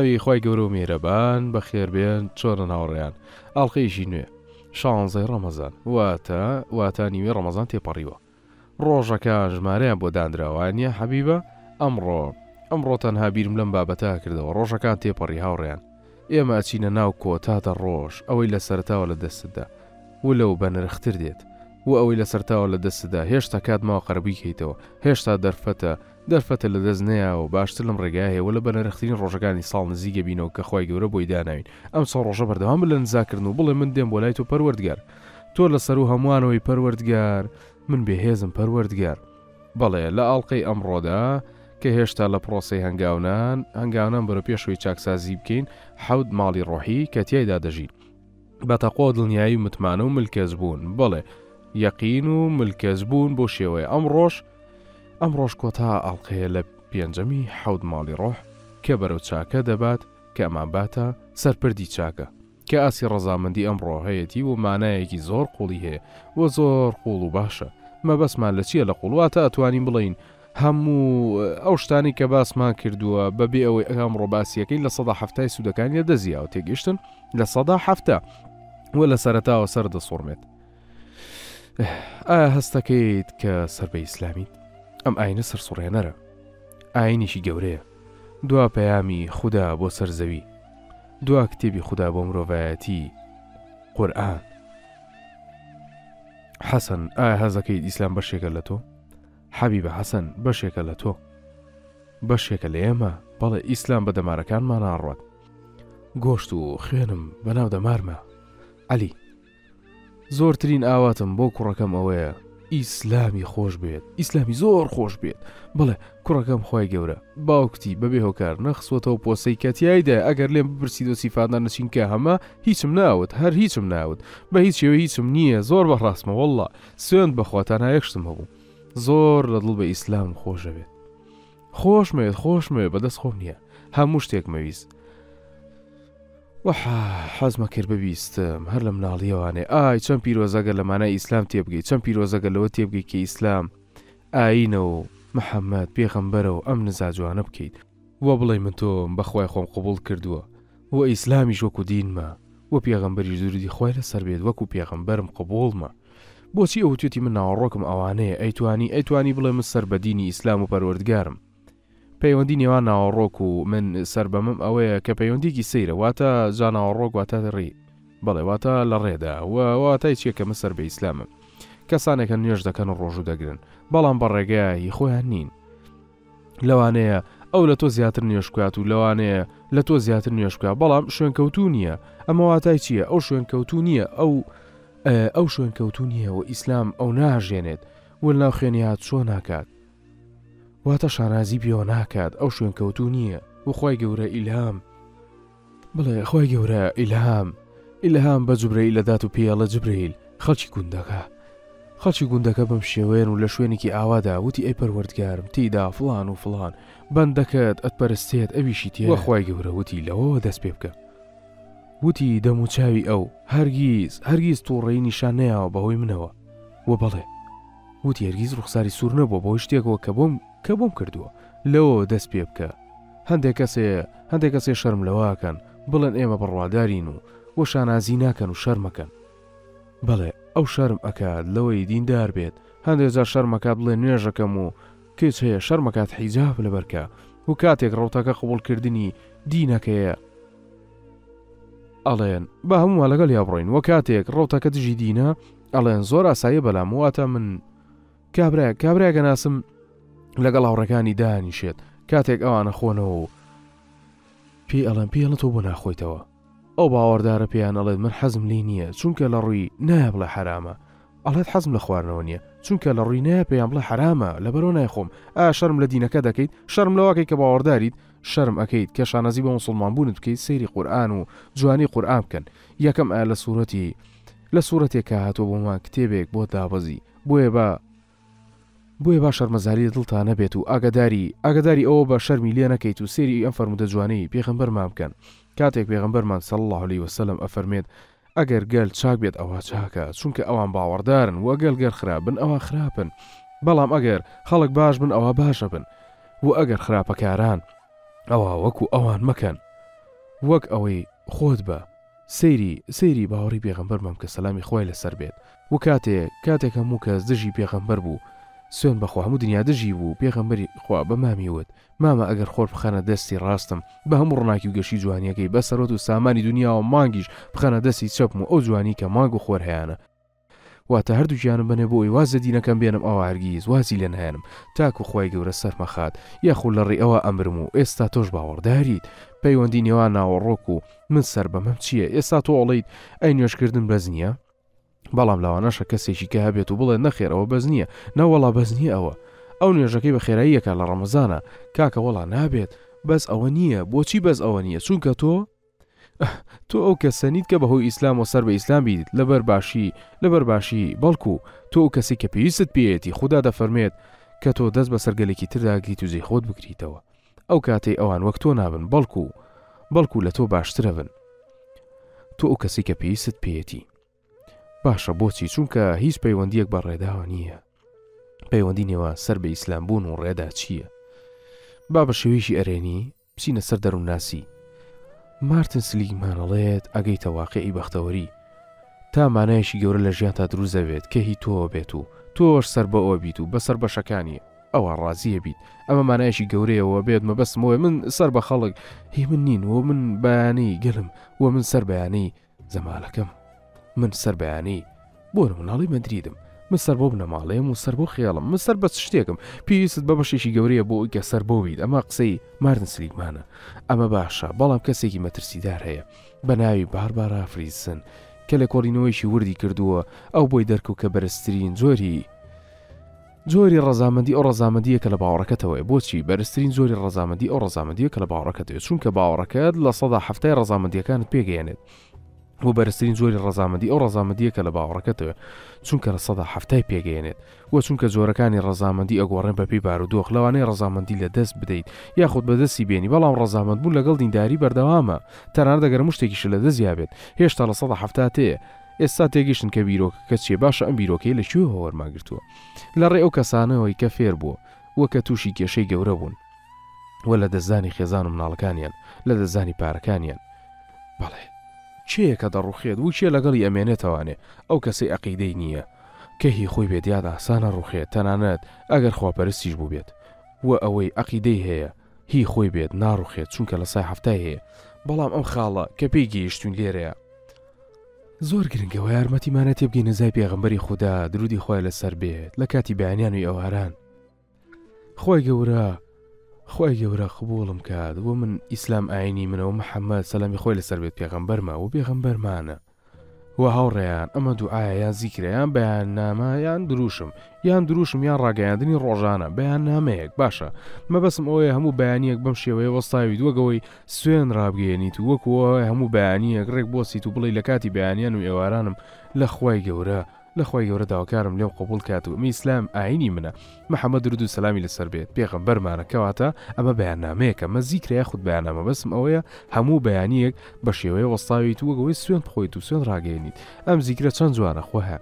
ناوی خوای گەورەو میهرەبان بەخێربێن چۆنن هاوڕێیان ئاڵقەیەکی نوێ شانزەی ڕەمەزان واتە واتا نیوەی ڕەمەزان تێپەڕیوە ڕۆژەکان ژمارەیان بۆ دانرا وانیە حەبیبە ئەمڕۆ ئەمڕۆ تەنها بیرم لەم بابەتە کردەوە ڕۆژەکان تێپەڕی هاوڕێیان ئێمە ئەچینە ناو کۆتا دە ڕۆژ ئەوەی لە سەرەتاوە لە دەستتدا و لەو بەنرختر دێت و ئەوەی لە سەرتاوە لە دەستتدا هێشتا کات ماوە قەرەبوی کەیتەوە هێشتا دەرفەتە دەرفەتە لەدەست نەیاوە باشتر لەم ڕێگایە هەیە وەلە بەنرخترین ڕۆژەکانی ساڵ نزیکە بینەوە کە خوای گەورە بۆی داناوین ئەم چەند ڕۆژە بەردەوام بە لە نزا کردن و بڵێ من دێم بۆ لای تۆ پەروەردگار تۆ لە سەرو هەمووانەوەی پەروەردگار من بێهێزم پەروەردگار بەڵێ لە ئاڵقەی ئەمڕۆدا کە هێشتا لە پرۆسەی هەنگاونان هەنگاونان بەرە پێشەوەی چاکسازی بکەین حەوت ماڵی ڕۆحی کە تیایدا دەژین بە تەقوە و دڵنیایی متمانە و ملکەز بوون بەڵێ یەقین و ملکەز بوون بۆ شێوەیە ئەم ڕۆژ ئەم ڕۆژ کۆتا ئەڵلقەیە لە پێنجەمی حەوت ماڵی ڕۆح کە بەرەو چاکە دەبات کە ئەمان باتە سەرپردی چاکە کە ئاسی ڕەزامەندی ئەم ڕۆهەیەتی و مانایەکی زۆر قوڵی هەیە و زۆر قوڵ و باشە مەبەسمان لە چییە لە قوڵواتە ئەتوانین بڵین هەموو ئەو شتانەی کە باسمان کردووە بە بێ ئەوەی ئەگام ڕۆباسیەکەی لە سەدا هەفتای سوودەکانی لە دەزیاوە تێگەشتن لە سەدا هەفتە وە لە سەرتاوە سەر دەسوڕمێت ئایا هەستەکەیت کە سەر بە ئیسلامیت ئەم ئاینە سەرسوڕێنەرە ئاینیشی گەورەیە دوا پەیامی خوددا بۆ سەر زەوی دوا کتێبی خوددا بۆ مرۆڤایەتی قورآن حەسەن ئایا هەزەکەی ئیسلام بەشێکە لە تۆ حەبیبە حەسەن بەشێکە لە تۆ. بەشێکە لە ئێمە، بەڵێ ئیسلام بە دەمارەکانمان ئاڕوات. گۆشت و خوێنم بەناو دەمارمە. عەلی. زۆرترین ئاواتم بۆ کوڕەکەم ئەوەیە ئیسلامی خۆش بێت ئیسلامی زۆر خۆش بێت بڵێ کوڕەکەم خی گەورە باوکتی بەبێ هۆکار نەخسوەتەوە پۆسەی کەتیایدا ئەگەر لێم بپرسی دۆسی فادان نشینکە هەمە هیچم ناوت هەر هیچم ناوت بە هیچ شێوە هیچم نییە زۆر بە ڕاستمە والله سوێند بەخوا تەنها یەک شتم هەبوو زۆر لە دڵ بە ئیسلامم خۆشەوێت خۆشمەوێت خۆشمەوێت بەدەست خۆم نییە هەموو شتێک مەویست وەحا حەزمە کرد ببیستم هەر لە مناڵیەوانێ ئای چەند پیرۆزەگە لە مانای ئیسلام تێبگەی چەند پیرۆزەگە لەوە تێبگەی کە ئیسلام ئاینە و محەممەد پێخەمبەرە و ئەم نزا جوانە بکەیت وە بڵێی من تۆم بە خوای خۆم قبوڵ کردووە وە ئیسلامیش وەکو دینمە وە پێغەمبەریش درودی خوای لەسەر بێت وەکو پێغەمبەرم قبوڵمە بۆچی ئەوت وتی من ناوەڕۆکم ئەوانەیە ئەیتوانی ئەیتوانی بڵێ من سەر بە دینی ئیسلام و پەروەردگارم پەیوەندی نێوان ناوەڕۆک و من سەر بەمم ئەوەیە کە پەیوەندیکی سەیرە واتە جا ناوەڕۆک واتە ڕی بەڵێ واتە لە ڕێدا واتای چیە کە من سەر بە ئیسلامم کەسانێکە نوێش دەکەن و ڕۆژوو دەگرن بەڵام بە ڕێگەیە هی خۆیان نین لەوانەیە ئەو لە تۆ زیاتر نوێژ بکات و لەوانەیە لە تۆ زیاتر نوێژ بکە بەڵام شوێنکەوتو نییە ئەمە واتای چییە ئەو شوێنکەوتو نییە ئەو ئەو شوێنکەوتو نییە و ئیسلام ئەو ناژێنێت وەل ناو خوێنی هات چۆ ناکات واتە شانازی بێەوە ناکات ئەو شوێنکەوتو نییە وخوای گەورە ئیلام بڵێ خوای گەورە ئیلهام ئیلهام بە جوبرەیلە دات و پێی ئەڵێ جبرەیل خەڵکی گوندەکە خەڵکی گوندەکە بەم شێوەیەن و لە شوێنێکی ئاوادا وتی ئەی پەروەردگارم تێیدا فڵان و فڵان بەندەکەت ئەتپەرستێت ئەویشی تێ وە خوای گەورە وتی لەوەوە دەست پێ بکە وتی دەم و چاوی ئەو هەرگیز هەرگیز تووڕەیی نیشان نەیاوە بەهۆی منەوە وە بەڵێ وتی هەرگیز ڕوخساری سوور نەبووە بۆی شتێکەوە کە بۆم کە بۆم کردووە لەوەوە دەست پێ بکە هەندێک کەسێ هەندێک کەسێ شەرم لەواکەن بڵێن ئێمە بڕوادارین و وە شانازی ناکەن و شەرمەکەن بەڵێ ئەو شەرم ئەکات لەوەی دیندار بێت هەندێک جار شەرمەکات بڵێ نوێژەکەم و کچ هەیە شەرمەکات حیجاب لەبەرکە و کاتێک ڕوتەکە قوبولکردنی دینەکەیە ئەڵێن بە هەمووە لەگەڵ یا بڕۆین وە کاتێک ڕوتەکە دژی دینە ئەڵێن زۆر ئاساییە بەلام واتە من کابرایە کابراگە ناسم لەگەڵ هاوڕەکانی دانیشێت کاتێک ئەوانە خۆنەوە و پێی ئەڵەن پێڵە تۆ بۆ ناخۆیتەوە ئەو باوەڕدارە پێیان ئەڵێت من حەزم لی نییە چونکە لە ڕووی نایە بڵێ حرامە ئەڵێت حەزم لە خواردنەوە نییە چونکە لە ڕووی نایە پێیان بڵێ حرامە لە بەرۆ نایخۆم ئا شەرم لە دینەکە دەکەیت شەرم لەواکەی کە باوەڕداریت شەرم ئەەکەیت کە شانەزی بە مسلمان بوونت بکەیت سەیری قورآن و جوانی قورآان بکەن یەکەم ئا لە سوورەتی لە سورەتێک کە هاتوە بۆمان کتێبێک بۆ دابەزی بۆیە با بۆیە با شەرمەزاری لە دڵتا نەبێت و ئاگاداری ئاگاداری ئەوە بە شەرمی لێ نەکەیت و سێری ئەم فەرمودە جوانەی پێغەمبەرمان بکەن کاتێک پێغەمبەرمان صلی اللە علیە وسلم ئەفەرمێت ئەگەر گەل چاک بێت ئەوا چاکە چونکە ئەوان باوەڕدارن و گەل گەر خراپ بن ئەوا خراپن بەڵام ئەگەر خەڵک باش بن ئەوا باشە بن و ئەگەر خراپەکاران ئەوا وەکو ئەوان مەکەن وەک ئەوەی خۆت بە سەیری سەیری باوەڕی پێغەمبەرمان بکە سەلامی خوای لەسەر بێت وکاتێ کاتێک هەموو کەس دژی پێغەمبەر بوو سوێن بەخوا هەموو دنیا دژی بوو پێغەمبەری خوا بە مامی وت مامە ئەگەر خۆر بخەنە دەستی ڕاستم بە هەموو ڕناکی و گەشی جوانیەکەی بە سەرۆت و سامانی دنیاوە مانگیش بخەنە دەستی چەپم و ئەو جوانی کە مانگ و خۆر هەیانە واتە هەردوو گیانم بەنێ بۆ ئەوی واز لە دینەکەم بێنم ئەوا هەرگیز وازی لێ نایەنم تاکو خوای گەورە سەرمەخات یاخو لەڕێی ئەوە ئەمرم و ئێستا تۆش باوەڕداریت پەیوەندی نێوان ناوەڕۆک و من سەر بەمەم چییە ئێستا تۆ ئەڵیت ئەی نوێشکردن بەس نییە بەڵام لەوانەشە کەسێکی کە هەبێت و بڵێ نەخێرەوە بەس نییە ناوەڵا بەس نییە ئەوە ئەو نوێژەکەی بە خێراییەکە لە ڕەمەزانە کاکە وەڵا نابێت بەس ئەوە نییە بۆچی بەس ئەوە نییە چونکە تۆ ئه تۆ ئەو کەسە نیت کە بەهۆی ئیسلام و سەر بە ئیسلام بیت لەبەر باشی لەبەر باشی بەڵکو تۆ ئەو کەسی کە پێویستت پێیەتی خودا دەفەرمێت کە تۆ دەست بەسەر گەلێکی تردا گریت و جێ خۆت بگریتەوە ئەو کاتەی ئەوان وەک تۆ نابن بەڵکو بەڵکو لە تۆ باشترە بن تۆ ئەو کەسی کە پێویستت پێیەتی باشە بۆچی چونکە هیچ پەیوەندیەک بە ڕێداوە نییە پەیوەندی نێوان سەر بە ئیسلام بوون و ڕێدا چییە؟ با بە شێویشی ئەرێنی بچینە سەر دەروونناسی، مارتن سلیگمان ئەڵێت ئەگەیتە واقیعی بەختەوەری تا مانایەکی گەورە لە ژیانتا دروست دەبێت کە هی تۆوە بێت و تۆش سەر بەوە بیت و بەسەر بەشەکانی ئەوا ڕازی ئەبیت ئەمە مانایەکی گەورەیە و بێت مەبەستم ئەوەیە من سەر بە خەڵک هی من نین و من بەیانی گەلم و من سەر بەیانی زەمالەکەم من سەر بەیانی بۆ نموناڵی مەدریدم من سەر بۆ بنەماڵەیەم و سەر بۆ خێڵم من سەر بە شتێکم پێویست بە بەشێکی گەورەیە بۆ ئەوی کە سەر بۆ بیت ئەمە قسەی ماردن سلیمانە ئەمە باشە بەڵام کەسێکی مەترسیدار هەیە بە ناوی باربارا فریزسن کە لە کۆڵینەوەیشی وردی کردووە ئەو بۆی دەرکەوت کە بەرزترین زۆری جۆری ڕەزامەندی ئەو ڕەزامەندییە کە لە باوەڕەکەتەوەیە، بۆچی؟ بەرزترین جۆری ڕەزامەندی ئەو ڕەزامەندییە کە لە باوەڕەکەتەوەیە، چونکە باوەڕەکەت لە سەدا حەفتای ڕەزامەندییەکانت پێگەیەنێت. وە بەرزترین جۆری ڕەزامەندی ئەو ڕەزامەندییە کە لە باوەڕەکەتەوەیە، چونکە لە سەدا حەفتای پێگەیەنێت. وە چونکە جۆرەکانی ڕەزامەندی ئەگۆڕێن بەپێی بارودۆخ، لەوانەیە ڕەزامەندی لە دەست بدەیت یاخود بەدەستی بێنی، بەڵام ڕەزامەندبوون لەگەڵ دینداری بەردەوامە، تەنانەت ئەگەر مشتێکیشت لە دەست یابێت، هێشتا لە سەدا حەفتا تێیە. ئێستا تێگەشتن کە بیرۆکەکە چیە باشە ئەم بیرۆکەی لە کوێوە وەرمان گرتووە لە ڕێ ئەو کەسانەوەی کە فێر بووە وە کە تووشی کێشەی گەورە بوون وە لە دەستدانی خێزان و مناڵەکانیان لە دەستدانی پارەکانیان بەڵێ چێە کە دەڕوخێت و چێ لەگەڵی ئەمێنێتەوانێ ئەو کەسەی عقیدەی نییە کە هی خۆی بێت یاد ئاسانە ڕوخێت تەنانەت ئەگەر خواپەرستیش بووبێت و ئەوەی عقیدەی هەیە هی خۆی بێت ناڕوخێت چونکە لە سای هەفتای هەیە بەڵام ئەم خاڵە کە پێی گەیشتون لێرەیە زۆر گرنگە وە یارمەتی مانە تێبگەینە زای پێغمبەری خودا درودی خۆی لەسەر بێت لە کاتی بەیانیان و ئەواران خۆی گەورە خۆی گەورە قبولم کات و من ئیسلام ئاینی منەوە محەممەد سەلامی خۆی لەسەر بێت پێغمبەرمە و پێغمبەرمانە و هاوڕێیان ئەمە دوعاە یان زیکریان بەیان نامە یان دروشم یان دروشم یان ڕاگەیاندنی ڕۆژانە بەیان نامەیەک باشە مەبەسم ئەوەیە هەموو بەیانیەک بەم شێوەیە وەستاوی دووەگەوەی سوێن ڕابگەیەنیت و وەکو ئەوەی هەموو بەیانییەک ڕێک بۆسیت و بڵێی لە کاتی بەیانیان و ئێوارانم لە خوای گەورە لە خوای گەورە داواکارم لێم قبوڵ کات و ئیسلام ئاینی منە محمد درود و سەلامی لەسەر بێت پێغەمبەرمانە کەواتە ئەمە بەیاننامەیە کە مە زیکرە یاخود بەیانە مەبەستم ئەوەیە هەموو بەیانییەک بە شێوەیە وەستاویت و وەک ئەوەی سوێن بخۆیت و سوێن ڕاگەیەنیت ئەم زیکرە چەند جوانە خۆ هە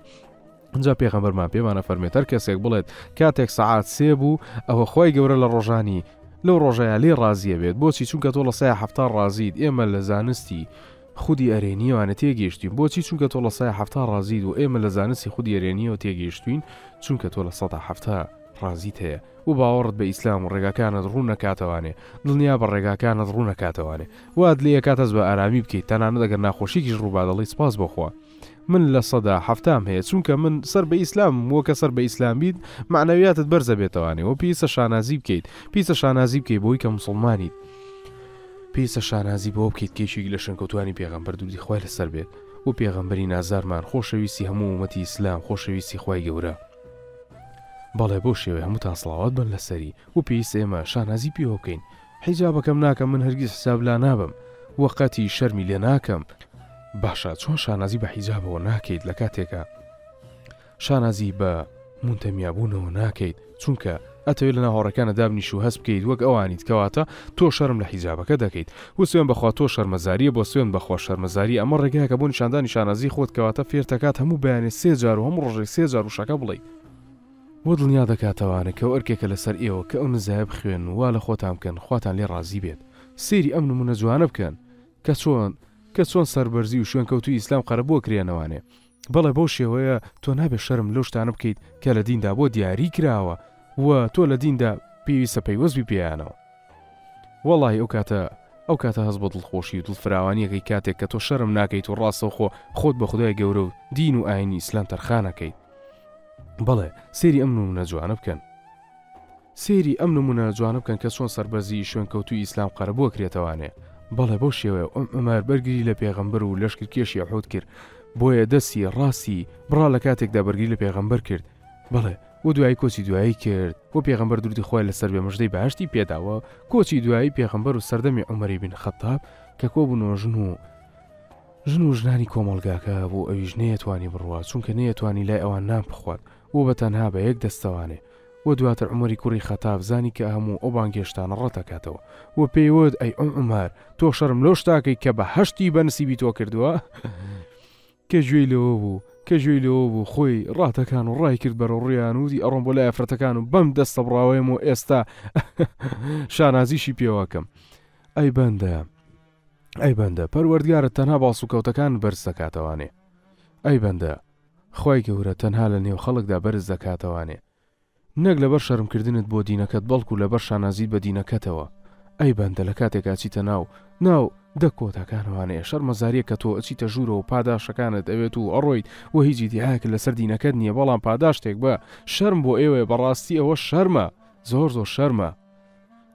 ئینجا پێغەمبەرمان پێمان ئەفەرموێت هەر کەسێک بڵێت کاتێک سەعات سێ بوو ئەوە خوای گەورە لە ڕۆژانی لەو ڕۆژەیە لێ ڕازیە بێت بۆچی چونکە تۆ لە سای هەفتا ڕازیت ئێمە لە زانستی خودی ئەرێنیوانە تێگەیشتین بۆچی چونکە تۆ لە سای هەفتا ڕازیت و ئێمە لە زانستی خودی ئەرێنیەوە تێگەیشتوین چونکە تۆ لە سەدا هەفتا ڕازیت هەیە و باوەڕت بە ئیسلام و ڕێگاکانت ڕوون نەکاتەوانێ دڵنیا بە ڕێگاکانت ڕوون نەکاتەوانێ وات لێ کاتەس بە ئارامی بکەیت تەنانە دەگەر ناخۆشیکیش ڕووبادەڵی سپاس بۆخوا من لە سەدا حەفتام هەیە چونکە من سەر بە ئیسلامم وە کە سەر بە ئیسلام بیت مەعنەویاتت بەرزە بێتەوانێ وە پیسە شانازی بکەیت پیسە شانازی بکەیت بەوەی کە موسڵمانیت پیسە شانازی بەوە بکەیت کە یەکێکی لە شەنکەوتوانی پێغەمبەر دوودی خوای لەسەر بێت و پێغەمبەری نازارمان خۆشەویستی هەموو ئومەتی ئیسلام خۆشەویستی خوای گەورە بەڵێ بەو شێوەیە هەمووتان سڵاوات بن لەسەری و پیسە ئێمە شانازی پێوە بکەین حیجابەکەم ناکەم من هەرگیز حیجاب لانابەم وە قەتی شەرمی لێ ناکەم. باشە چۆن شانازی بە حیجابەوە ناکەیت لە کاتێکا شانازی بە مونتەمیابوونەوە ناکەیت چونکە ئەتەوێت لە ناهۆڕەکانە دابنیش و هەست بکەیت وەک ئەوانیت کەواتە تۆ شەرم لە حیجابەکە دەکەیت و سوێن بەخوا تۆ شەرمەزاریە بۆ سوێن بەخوا شەرمەزاری ئەمە ڕێگایەکە بۆ نیشاندانی شانازی خۆت کەواتە فێرتەکات هەموو بەیانێ سێ جار و هەموو ڕۆژێک سێ جار وشەکە بڵێیت بۆ دڵنیا دەکاتەوانە کەو ئەرکێکە لەسەر ئێوە کە ئەو نزایە بخوێن و وا لە خۆتان بکەن خواتان لێ ڕازی بێت سەیری ئەم نمونە جوانە بکەن کە چۆن کە چۆن سەربەرزی و شوێنکەوتوی ئیسلام قەرەبووە کرێنەوانێ بەڵێ بەو شێوەیە تۆ نابێت شەرم لەو شتانە بکەیت کە لە دیندا بۆ دیاری کراوە و تۆ لە دیندا پێویستە پەیوەست بی پێیانەوە. وەڵاهی ئەو کاتە ئەو کاتە هەست بە دڵخۆشی و دڵفراوانیەکەی کاتێک کە تۆ شەرم ناکەیت و ڕاستەوخۆ خۆت بە خدای گەورە و دین و ئاینی ئیسلام تەرخانەکەی بەڵێ سێری ئەم نمونە جوانە بکەن سێری ئەم نمونە جوانە بکەن کە چۆن سربەرزی شوێن کەوتوی ئیسلام قەرەبووە کرێتەوانێ بەڵێ بۆ شێوەیە ئەم ئەمار بەرگری لە پێغەمبەر و لەشکر کێشی حوت کرد بۆیە دەستی ڕاستی بڕا لە کاتێکدا بەرگری لە پێغەمبەر کرد بەڵێ، و دوایی کۆچی دوایی کرد، و پێغەمبەر دروودی خوای لەسەر بێ مژدەی بەهەشتی پێدا، و کۆچی دوایی پێغەمبەر و سەردەمی عومەری بن خەتاب کە کۆبوونەوە ژن و ژن و ژنانی کۆمەڵگاکە بوو ئەویش نەیەتوانی بڕوات چونکە نەیەتوانی لای ئەوان نان بخوات و بە تەنها بە یەک دەستەوانێ و دواتر عومەری کوڕی خەتاب زانی کە هەموو ئەو بانگێشتانە ڕەتەکاتەوە و پێیوت ئەی ئەم عومەر تۆ شەرم لۆ شتاکەی کە بە هەشتی بە نسیبی تۆ کردووە کە گوێی لەوە بوو، کە گوێی لەوە بوو خۆی ڕاتەکان و ڕای کرد بەرەو ڕیان و وتی ئەڕۆم بۆ لای ئەفرەتەکان و بەم دەستە بڕاوەیەمەوە ئێستا شانازیشی پێوە ئەکەم. ئەی بەندە، ئەی بەندە، پەروەردگارت تەنها باڵ و کەوتەکانت بەرز دەکاتەوانێ. ئەی بەندە، خوای گەورە تەنها لە نێو خەڵکدا بەرز دەکاتەوانێ. نەک لەبەر شەرم کردنت بۆ دینەکەت بەڵکو لەبەر شانازیت بە دینەکەتەوە ئەی بەندە لە کاتێک ئەچیتە ناو ناو دە کۆتاکانەوانەیە شەرمەزاریە کە تۆ ئەچیتە ژوورەوە پاداشەکانت ئەوێت و ئەڕۆیت و هیچ ئیدیعایەکت لەسەر دینەکەت نیە بەڵام پاداشتێک بە شەرم بۆ ئێوەیە بەڕاستی ئەوە شەرمە زۆر زۆر شەرمە.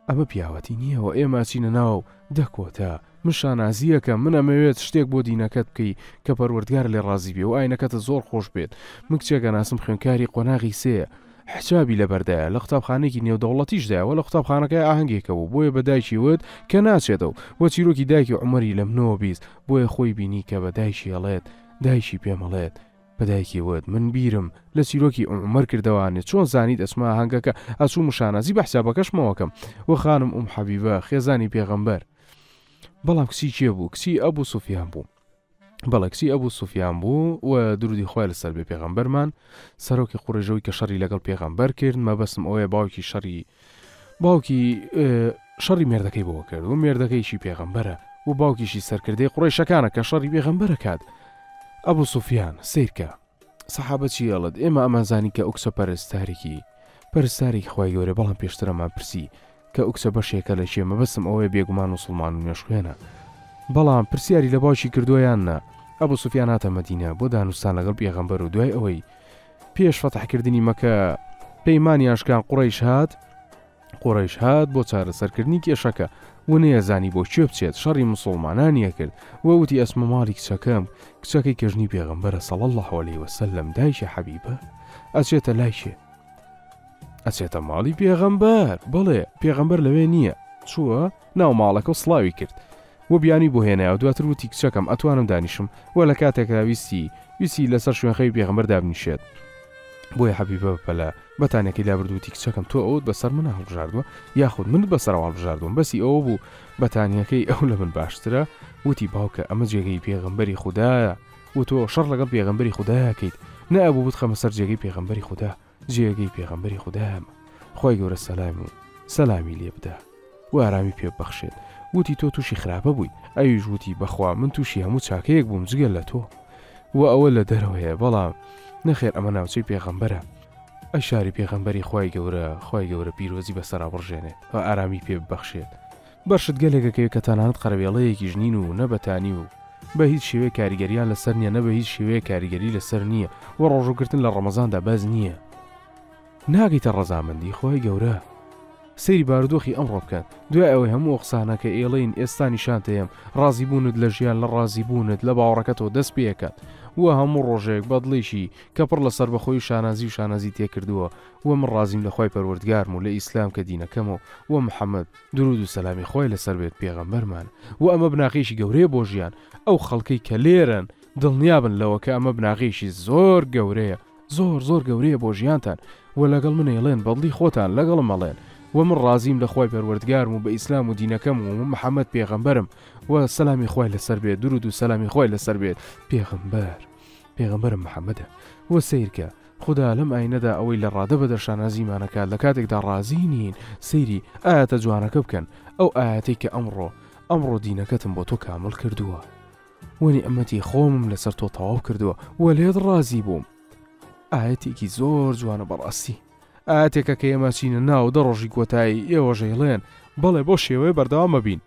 ئەمە پیاوەتی نییە و ئێمە ئەچینە ناو و دەکوتا، من شانازی ئەکەم، من ئەمەوێت شتێک بۆ دینەکەت بکەی کە پەروەردگار لێ ڕازی بێ و ئاینەکەتت زۆر خۆش بێت، من کچێک ئەناسم خوێندکاری قۆناغی سێیە، حیجابی لەبەردایە، لە قوتابخانەیەکی نێودەوڵەتیش دایە و لە قوتابخانەکەی ئاهەنگێکە بوو، بۆیە بە دایکی وت کە ناچێتەوە و چیرۆکی دایکی عومەری لە منەوە بیست، بۆیە خۆی بینی کە بە دایکی ئەڵێت، دایکی پێمەڵێت، بە دایکی وت من بیرم لە چیرۆکی ئوم عومەر کردەوە ئەنێ چۆن زانیت ئەچمە ئاهەنگەکە ئەچووم و شانازی بە حسابەکەشمەوە کەم و خانم ئوم حەبیبە خێزانی پێغەمبەر بەڵام کچی کێ بوو کچی ئەبوو سوفیان بوو بەڵە کچی ئەبوو سوفیان بوو و درودی خۆی لەسەر بێ پێغەمبەرمان سەرۆکی قوڕێژەوەی کە شەڕی لەگەڵ پێغەمبەر کرد مەبەسم ئەوەیە باوکی شەڕی باوکی شەڕی مێردەکەی بۆ کرد و مێردەکەیشی پێغەمبەرە و باوکیشی سەرکردەی قڕیشەکانە کە شەڕی پێغەمبەرە کات ئەبوو سوفیان سیرکە سەحابە چی ئەڵت ئێمە ئەمانزانی کە ئوکسە پەرستارێکی پەرستارێکی خی گەورە بەڵام پێشترەمان پرسی کە ئوکسە بەشێکە لە شێمە بەسم ئەوەیە بێگومان و سلمان و نوێشخێنە بەڵام پرسیاری لە باشی کردویان نا ئەبوو سوفیان هاتە مدینە بۆ دانوستان لەگەڵ پێغەمبەر و دوای ئەوەی پێش فەتح کردنی مەکە پەیمانیان شکان قوڕیش هات قوڕیش هات بۆ چارەسەرکردنی کێشەکە و نەیەزانی بۆ کوێ بچێت شەڕی مسلمانانیە کرد وەوتی ئەسمە ماڵی کچەکەم کچەکەی کەژنی پێغمبەرە سەڵ الله عليه وسلم دایکی حەبیبە ئەچێتە لایشێ ئەچێتە ماڵی پێغەمبەر بڵێ پێغەمبەر لەوێ نییە چووە ناو ماڵەکە و سڵاوی کرد و بیانوی بۆ هێنایەوە دواتر وتی کچەکەم ئەتوانم دانیشم وە لە کاتێکدا ویستی ویستی لەسەر شوێنخەوی پێغەمبەر دابنیشێت بۆیە حەبیبە بەپەلە بەتانیەکەی لابرد وتی کچەکەم تۆ ئەوت بەسەر منە هەڵبژاردووە یاخود منت بەسەرەوە هەڵبژاردووم بەسی ئەوە بوو بەتانیەکەی ئەو لە من باشترە وتی باوکە ئەمە جێگەی پێغەمبەری خوددایە و تۆ شەڕ لەگەڵ پێغەمبەری خوددایەکەیت نەبوو بتخەمە سەر جێگەی پێغەمبەری خوددا جێگەی پێغەمبەری خودایەمە خۆی گەورە سەلامی و سەلامی لێ بدا و ئارامی پێ بەخشێت وتی تۆ تووشی خراپە بووی ئەویش وتی بەخوا من تووشی هەموو چاکەیەک بووم جگە لە تۆ و ئەوە لە دەرەوەیە بەڵام نەخێر ئەمە ناوچەی پێغەمبەرە ئەی شاری پێغەمبەری خی گەورە خی گەورە پیرۆزی بەسەرا بڕژێنێت و ئارامی پێ ببەخشێت بەشت گەلێکە کە کە تەنانەت قەرەوێڵەیەکیش نین و نە بەتانی و بە هیچ شێوەیەک کاریگەریان لە سەر نییە نە بە هیچ شێوەیەک کاریگەری لە سەر نییە و ڕۆژوو گرتن لە ڕەمەزاندا بەس نییە ناگەیتە ڕەزامەندی خوای گەورە. سەیری بارودۆخی ئەمڕۆ بکەن دوای ئەوەی هەموو ئەو قسانە کە ئێڵێین ئێستا نیشانت هەیەم ڕازی بوونت لە ژیان لە ڕازی بوونت لە باوەڕەکەتەوە دەست پێ ئەکات و هەموو ڕۆژێک بە دڵێکی کە پڕ لە سەربەخۆی و شانازی و شانازیت تێ کردووە و من ڕازیم لە خوای پەروەردگارم و لە ئیسلام کە دینەکەمە و محەمەد دروود و سەلامی خوای لەسەر بێت پێغەمبەرمان، وە ئەمە بناغەیەکی گەورەیە بۆ ژیان، ئەو خەڵکەی کە لێرەن دڵنیابن لەوە کە ئەمە بناغەیەکی زۆر گەورەیە زۆر زۆر گەورەیە بۆ ژیانتان وە لەگەڵ من ئەیڵێن بەدڵی خۆتان لەگەڵم ئەڵێن وە من ڕازیم لە خوای پەروەردگارم و بە ئیسلام و دینەکەم و محمد پێغەمبەرم وە سەلامی خوای لەسەر بێت دروود و سەلامی خوای لەسەر بێت پێغەمبەر پێغەمبەرم محمدە وە سەیرکە خودا لەم ئاینەدا ئەوەی لە ڕادە بەدەر شانازیمان ئەکات لە کاتێکدا ڕازی نین سەیری ئایەتە جوانەکە بکەن ئەو ئایەتەی کە ئەمڕۆ ئەمڕۆ دینەکەتم بۆ تۆ کامل کردووە وەنی ئەمەتی خۆمم لەسەر تۆ تەواو کردووە وە لێت ڕازی بووم ئاەتێکی زۆر جوانە بەڕاستی ئاتێکە کە ئێمە چینە ناو دە ڕۆژی کۆتایی ئێوەژەیڵێن بەڵێ بۆ شێوەیە بەردەوامە بین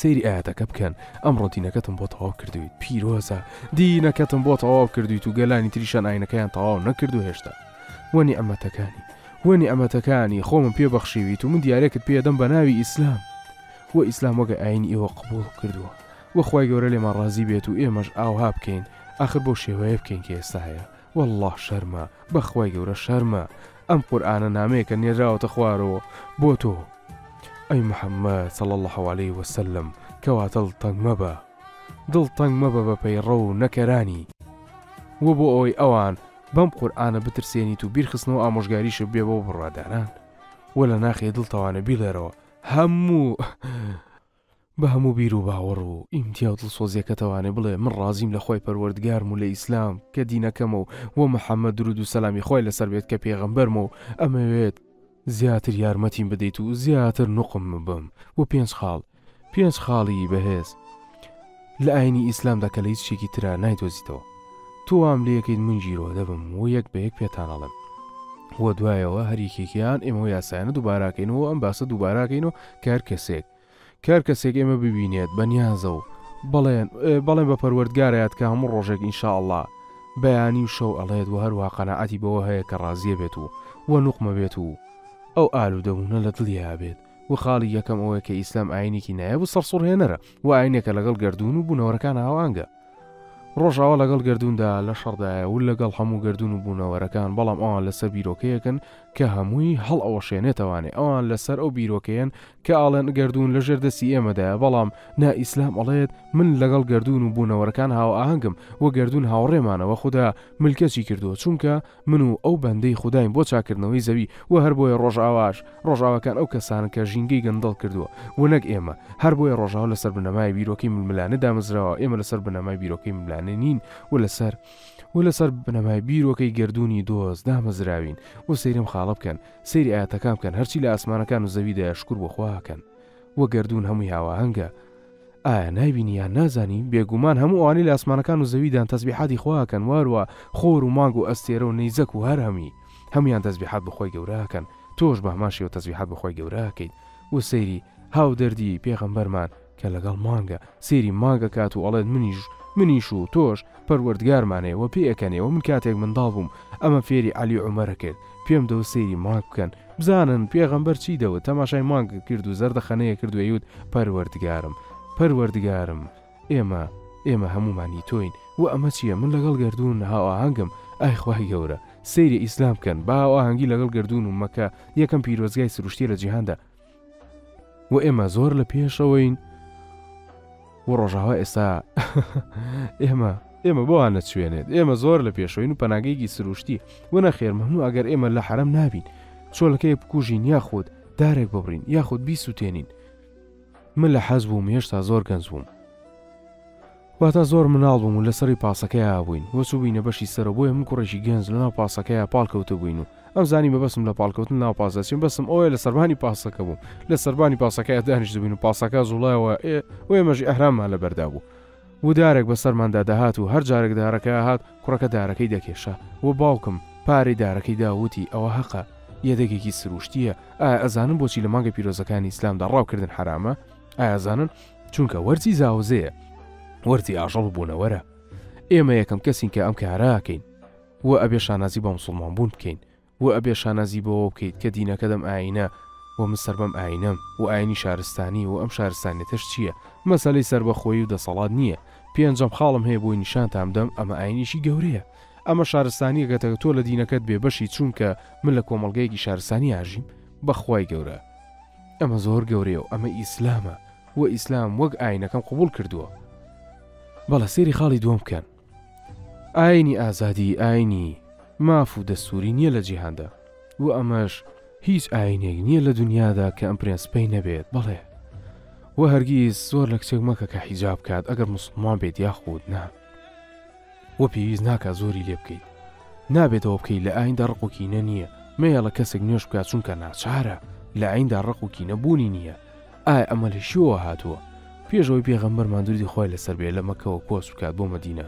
سەیری ئایەتەکە بکەن ئەمڕۆ دینەکەتم بۆ تەواو کردویت پیرۆزە دینەکەتم بۆ تەواو کردویت و گەلانی تریشان ئاینەکەیان تەواو نەکرد و هێشتا وەنی ئەمەتەکانی وەنی ئەمەتەکانی خۆمم پێ بەخشیویت و من دیارێکت پێدەم بە ناوی ئیسلام و ئیسلام وەگە ئاینی ئێوە قبول کردووە وەخوای گەورە لێمان ڕازی بێت و ئێمەش ئاوها بکەین آخر بۆ شێوەیە بکەین کە ئێستا هەیە وەڵڵا شەرمە بەخوای گەورە شەرمە ئەم قورئانە نامەیەکە نێراوەتە خوارەوە بۆ تۆ ئەی محەممەد صلی اللە علیه وسلم کەواتە دڵتەنگ مەبە دڵتەنگ مەبە بە پەیڕەو و نەکەرانی وە بۆ ئەوەی ئەوان بەم قورئانە بترسێنیت و بیرخستنەوە ئامۆژگاریشت بێ بۆ بڕواداران وە لە ناخی دڵتەوانە بیڵێرەوە هەموو بە هەموو بیر و باوەڕ و ئیمتیا و دڵسۆزیەکە توانێ بڵێ من ڕازیم لە خوای پەروەردگارم و لە ئیسلام کە دینەکەمە و بۆ محمد دروود و سەلامی خوای لەسەر بێت کە پێغەمبەرمە و ئەمەوێت زیاتر یارمەتیم بدەیت و زیاتر نوقم بم بۆ پێنج خاڵ پێنج خاڵی بەهێز. لە ئاینی ئیسلامدا کە لە هیچ شتێکی ترا نایدۆزیتەوە. تۆ وام لێکەیت من گیرۆ دەبم و یەک بە یەک پێتان ئەڵێم. وە دوایەوە هەر یەکێکیان ئێمە و یاسایانە دووباراکەین و ئەم باسە دووباراکەین و کە هەر کەسێک کە هەر کەسێک ئێمە ببینێت بە نیازە و بەڵێن بەڵێن بە پەروەردگارایەت کە هەموو ڕۆژێک ئینشاءاللە بەیانی و شەو ئەڵێت و هەروها قەنەعەتی بەوە هەیە کە ڕازیە بێت و وە نوقمە بێت و ئەو ئالوودەبوونە لە دڵیا بێت و خاڵی یەکەم ئەوەیە کە ئیسلام ئاینێکی نایەب و سەرسوڕهێنەرە و ئاینەکە لەگەڵ گردون و بوونەوەرەکان هاوانگە ڕۆژاوا لەگەڵ گردوندا لە شەڕدایە و لەگەڵ هەموو گردون و بوونەوەرەکان بەڵام ئەوان لەسەر بیرۆکەیەکن کە هەمووی هەڵ ئەوەشێنێتەوانێ ئەوان لەسەر ئەو بیرۆکەیەن کە ئاڵێن گردون لە ژێردەسی ئێمەدایە بەڵام نا ئیسلام ئەڵێت من لەگەڵ گردون و بوونەوەرەکان هاو ئاهنگم و گردون هاوڕێمانەوە خوددا ملکەچی کردووە چونکە من و ئەو بەندەی خوداین بۆ چاککردنەوەی زەوی و هەر بۆیە ڕۆژئاواش، ڕۆژئاواکان ئەو کەسانن کە ژینگەی گەندەڵ کردووە و نەک ئێمە، هەر بۆیە ڕۆژئاوا لەسەر بنەمای بیرۆکەی ململانێ دامەزراوە، ئێمە لەسەر بنەمای بیرۆکەی ململانێ نین و لەسەر و لەسەر بنەمای بیرۆکەی گەردوونی دۆست دامەزراوین و سەیری ئەم خاڵە بکەن، سەیری ئایەتەکان بکەن، هەرچی لە ئاسمانەکان و زەویدایە شوکر بۆ خوا ئەکەن و گەردوون هەمووی هاوئاهەنگە، ئایا نایبینی یان نازانی؟ بێگومان هەموو ئەوانەی لە ئاسمانەکان و زەویدان تەسبیحاتی خوا ئەکەن وهەروا خۆر و مانگ و ئەستێرە و نەیزەک و هەر هەموی هەمویان تەسبیحات بۆ خوای گەورە ئەکەن تۆش بە هەمان شێوە تەسبیحات بۆ خوای گەورە ئەکەیت و سەیری هاودەردی پێغەمبەرمان کە لەگەڵ مانگە سەیری مانگ ئەکات و ئەڵێت منیش منیش و تۆش پەروەردگارمانەیە وە پێ ئەکەنێ وە من کاتێک منداڵ بووم ئەمەم فێری عەلی عومەرە کرد پێم دەوت سەیری مانگ بکەن بزانن پێغەمبەر چی دەوت، تەماشای مانگت کرد و زەردەخەنەیەک کرد و ئەیوت، پەروەردگارم، پەروەردگارم، ئێمە، ئێمە هەموومان هی تۆین و ئەمە چییە، من لەگەڵ گەردوون هاوئاهەنگم، ئای خوای گەورە، سەیری ئیسلام بکەن، بە هاوئاهەنگی لەگەڵ گەردوون و مەککە یەکەم پیرۆزگای سروشتییە لە جیهاندا، و ئێمە زۆر لە پێشەوەین و ڕۆژاوا ئێستا ئێمە ئێمە بۆوان نەچوێنێت ئێمە زۆر لە پێشەوەین و پەناگەیەکی سروشتی و نەخێر مەمنوو ئەگەر ئێمە لە حرم نابین چۆلەکەی بکوژین یاخود دارێک ببڕین یاخود بیسووتێنین من لە حەز بووم هێشتا زۆر گەنج بووم واتا زۆر مناڵ بووم و لەسەڕی پاسەکەیا بووین و چووبووینە بەشی سەرەوە بۆیە من کوڕێکی گەنج لەناو پاسەکەیا پاڵ کەوتبووین و ئەمزانی مەبەستم لە پاڵ کەوتن ناو پاس دەچێ بەسم ئەوەیە لە سەربانی پاسەکە بووم لە سەربانی پاسەکەیا دانیشتبووین و پاسەکە جوڵایەوە و ئێمەش ئەهراممان لەبەردا بوو و دارێک بەسەرماندا دەهات و هەر جارێک دارەکە ئەهات کوڕەکە دارەکەی دەکێشا و باوکم پارەی دارەکەی دا و وتی ئەوە هەقە یەدەگێکی سرووشتییە ئایا ئەزانن بۆچی لە مانگە پیرۆزەکانی ئیسلامدا ڕاوکردن حەرامە؟ ئایا ئەزانن چونکە وەرزی زاوزێیە، وەرزی ئاژەڵ و بوونەوەرە، ئێمە یەکەم کەسین کە ئەم کارە ئەکەین و ئەبێ شانازی بە موسڵمان بوون بکەین و ئەبێ شانازی بەوە بکەیت کە دینەکەت ئەم ئایینە و من سەر بەم ئایینەم و ئایینی شارستانی و ئەم شارستانیەتەش چییە مەسەلەی سەربەخۆیی و دەسەڵات نییە، پێنجەم خاڵم هەیە بۆی نیشانتان بدەم ئەمە ئایینیکی گەورەیە، ئەمە شارستانیەکەتە تۆ لە دینەکەت بێ بەشی چوونکە من لە کۆمەڵگەیەکی شارستانی ئاژیم بەخوای گەورە، ئەمە زۆر گەورەیە و ئەمە ئیسلامە و ئیسلام وەک ئاینەکەم قبوڵ کردووە بەڵە سێری خاڵی دووەم بکەن ئاینی ئازادی ئاینی ماف و دەستوری نییە لە جیهاندا و ئەمەش هیچ ئاینێک نییە لە دنیادا کە ئەم پرێنسپەی نەبێت بەڵێ و هەرگیز زۆر لە کچێک مەکە کە حیجاب بکات ئەگەر مسلمان بێت یاخود نا وە پێویست ناکە زۆری لێ بکەیت نابێتەوە بکەیت لە ئایندا ڕق و کینە نییە مەیەڵە کەسێک نوێش بکە چونکە ناچارە لە ئایندا ڕق و کینە بوونی نییە ئایا ئەمە لە شیوە هاتووە پێشەوەی پێغەمبەر مادوردی خۆی لەسەر بێ لە مەکەوە کۆس بکات بۆ مدینە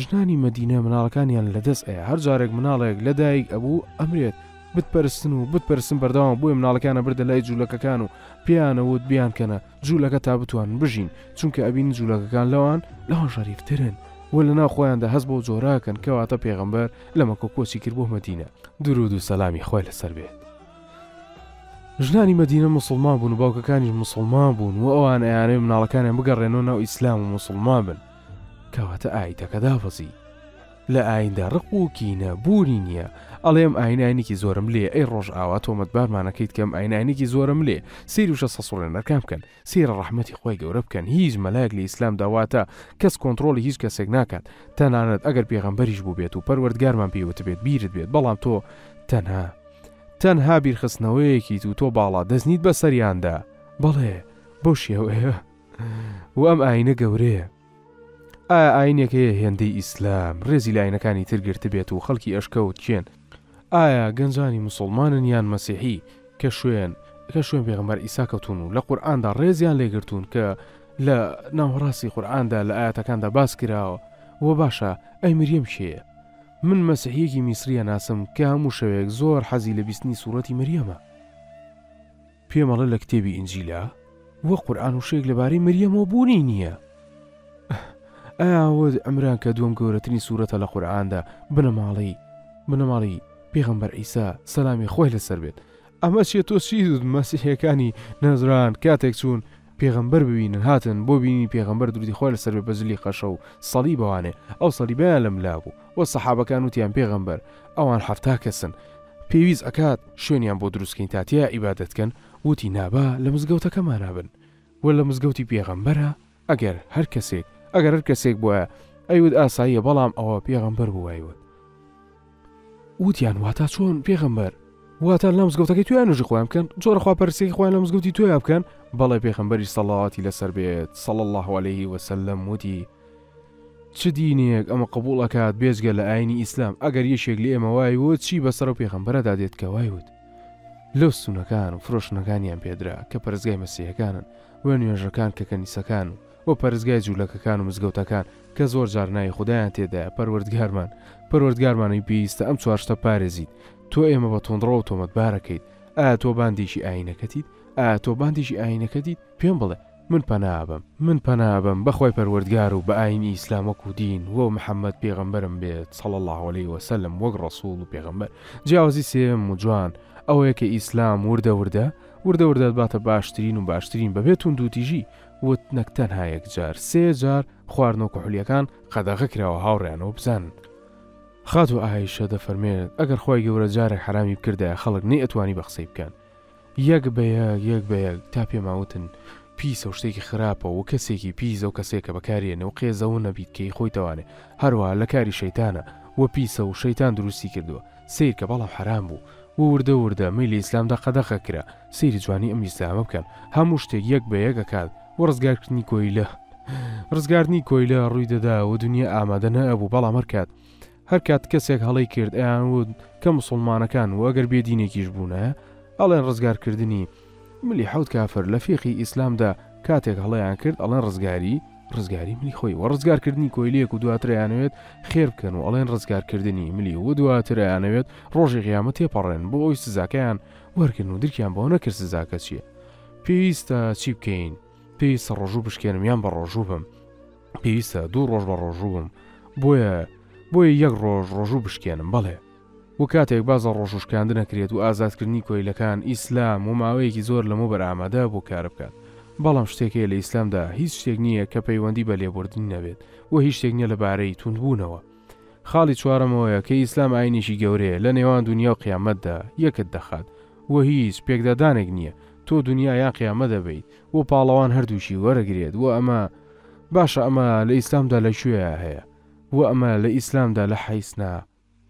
ژنانی مدینە مناڵەکانیان لەدەست ئەیە هەر جارێک مناڵێک لەدایک ئەبوو ئەمرێت بتپەرستن و بتپەرسن بەردەوام بۆی مناڵەکانە بردە لای جوولەکەکان و پیانەوت بیانکەنە جولەکە تا بتوان بژین چونکە ئەبین جولەکەکان لەوان لەوان شەریفترن و لە ناو خۆیاندا هەز بۆ جۆراکەن کەواتە پێغمبەر لە مەکۆ کۆچی کرد بۆ مەدینە درود و سەلامی خۆی لەسەر بێت ژنانی مەدینە مسلمان بوون و باوکەکانیش مسلمان بوون و ئەوان ئەیانەوەی مناڵەکانیان بگەڕێنەوە ناو ئیسلام و مسلمان بن کەواتە ئایتەکە دابەزی لە ئایندا ڕق و کینە بوونی نییە ئەڵێم ئاین ئاینێکی زۆرە ملێیە ئەی ڕۆژئاوا تۆمەتبارمان ئەکەیت کەم ئاین ئاینێکی زۆرە ملێ سەیر وشە سەسوڕێنەرکان بکەن سەیرە ڕەحمەتی خوای گەورە بکەن هیچ مەلایەک لە ئیسلامدا واتە کەس کۆنتڕۆڵی هیچ کەسێک ناکات تەنانەت ئەگەر پێغەمبەریش بووبێت و پەروەردگارمان پێی وتبێت بیرت بێت بەڵام تۆ تەنها تەنها بیرخستنەوەیەکیت و تۆ باڵا دەست نیت بەسەریاندا بەڵێ بۆ شێوەیە و ئەم ئاینە گەورەیە ئایا ئاینێک هەیە هێندەی ئیسلام ڕێزی لە ئاینەکانی تر گرتبێت و خەڵکی ئەشکەوت کێن؟ ئایا گەنجانی موسوڵمانن یان مەسیحی کە شوێن کە شوێن پێغەمبەر ئیسا کەوتون و لە قورئاندا ڕێزیان لێگرتون کە لە ناوەڕاستی قورئاندا لە ئایەتەکاندا باس کراوە و باشە ئەی مریەم کێیە؟ من مەسیحیەکی میسری ئەناسم کە هەموو شەوێک زۆر حەزی لە بیستنی سوڕەتی مریەمە. پێمەڵێ لە کتێبی ئینجیلا و قورئان وشەیەک لەبارەی مریەمەوە بوونی نییە ئایا ئەوەت ئەمران کە دووەم گەورەترین سوورەتە لە قورئاندا بنەماڵەی بنەماڵی پێغمبەر ئیسا سەلامی خۆی لەسەر بێت ئەمە چیە تۆ چی دوود مەسیحەکانی نەزران کاتێک چوون پێغەمبەر ببینن هاتن بۆ بینینی پێغەمبەر دروودی خوا لەسەر بێ بە زولیقەشە و سەڵیبەوانێ ئەو سەلیبەیان لە ملا بوو و سەحابەکان وتیان پێغەمبەر ئەوان حەفتا کەسن پێویست ئەکات شوێنیان بۆ دروستکەین تا تیا عیبادەت کەن وتی نا با لە مزگەوتەکەمانا بن و لە مزگەوتی پێغەمبەرە ئەگەر هەر کەسێک ئەگەر هەر کەسێک بۆیە ئەیود ئاساییە بەڵام ئەوە پێغەمبەر بوو وایوت وتیان، واتا چۆن پێغەمبەر؟ واتا لەناو مزگەوتەکەی تۆیا نوێژی خۆیان بکەن، جۆرە خواپەرستێکی خۆیان لە مزگەوتی تۆیا بکەن، بەڵێ پێغەمبەریش سەڵاواتی لەسەر بێت صلی اللە علیه وسلم وتی، چ دینێک ئەمە قبوڵ ئەکات بێجگە لە ئاینی ئیسلام، ئەگەر یەکێک لە ئێمە وای وت چی بەسەر ئەو پێغەمبەرەدا دێت کە وای وت. لەو ستوونەکان و فرۆشتنەکانیان پێدرا کە پەرستگای مەسیحیەکانن و نوێژەکان کە کەنیسەکان و بۆ پەرستگای جولەکەکان و مزگەوتەکان کە زۆر جار ناوی خودایان تێدایە، پەروەردگارمان، پەروەردگارمانەی پێییستە ئەم چوار شتە بپارێزیت، تۆ ئێمە بە توندڕەو و تۆمەتبار ئەکەیت، ئایا تۆ باندێکی ئایینەکەتیت؟ ئایا تۆ باندێکی ئایینەکەتیت؟ پێم بڵێ، من پەنا ئەبەم. من پەنا ئەبەم بە خوای پەروەردگار و بە ئایینی ئیسلام وەکوو دین و محەممەد پێغەمبەرم بێت، صلی اللە علیە وسلم، وەک ڕەسووڵ و پێغەمبەر. جیاوازی سێیەم و جوان ئەوەیە کە ئیسلام وردە وردە، وردە وردە ئەتباتە باشترین و باشترین بەبێ توندوتیژی، وت نەک تەنها یەک جار سێ جار خواردن و کحولیەکان قەدەغە کراوە هاوڕیانەوە بزانن خات و ئاهیشە دەفەرمێنێت ئەگەر خۆی گەورە جارێک حرامی بکردایە خەڵک نەی ئەتوانی بە قسەی بکەن یەک بە یەک یەک بە یەک تا پێماوتن پیسە و شتێکی خراپە و کەسێکی پیزە و کەسێکە بەکارێنە و قێزەوە نەبیت کەی خۆی توانێ هەروە لە کاری شەیتانە و پیسە و شەیتان دروستی کردووە سیرکە بەڵام حرام بوو و وردە وردە میلی ئیسلامدا قەدەخە کرا سەیری جوانی ئەم ئیسلامە بکەن هەموو شتێک یەک بە یەک ئەکات بۆ ڕزگارکردنی کۆیلە ڕزگارنی کۆیلە ڕووی دەدا و دنیا ئامادە نەبوو بەڵام هەرکات هەرکات کەسێک هەڵی کرد ئەیان وت کە مسلمانەکان و ئەگەر بێدینێکیش بوونە ئەڵێن ڕزگارکردنی ملی حوت کافر لە فێخی ئیسلامدا کاتێک هەڵیان کرد ئەڵێن ڕزگاری ڕزگاری ملی خۆی وە ڕزگارکردنی کۆیلەیەک و دواتریانەوێت خێر بکەن و ئەڵێن ڕزگارکردنی ملی و دواتریانەوێت ڕۆژی غیامە تێپەڕێن بۆ ئەوی سزاکەیان وەرگرن و درکیان بەوە نەکرد سزاکە چییە. پێویستە چی بکەین؟ پێویستە ڕۆژوو بشکێنم یان بە ڕۆژوو بم. پێویستە دوو ڕۆژ بە ڕۆژوو بم. بۆیە بۆیە یەک ڕۆژ ڕۆژوو بشکێنم بەڵێ. و کاتێک باس لە ڕۆژوو شکاندن ئەکرێت و ئازادکردنی کۆیلەکان، ئیسلام و ماوەیەکی زۆر لەمەوبەر ئامادەیە بۆ کار بکات. بەڵام شتێک هەیە لە ئیسلامدا هیچ شتێک نییە کە پەیوەندی بە لێبوردنی نەبێت و هیچ شتێک نییە لەبارەی توندبوونەوە. خاڵی چوارەم ئەوەیە کە ئیسلام ئاینێکی گەورەیە لە نێوان دونیا و قیامەتدا یەکت دەخات و هیچ پێکدادانێک نییە تۆ دونیا یان قیامەت دەبیت و پاڵەوان هەردووکی وەرەگرێت و ئەمە باشە ئەمە لە ئیسلامدا لە کوێیا هەیە و ئەمە لە ئیسلامدا لە حیسنا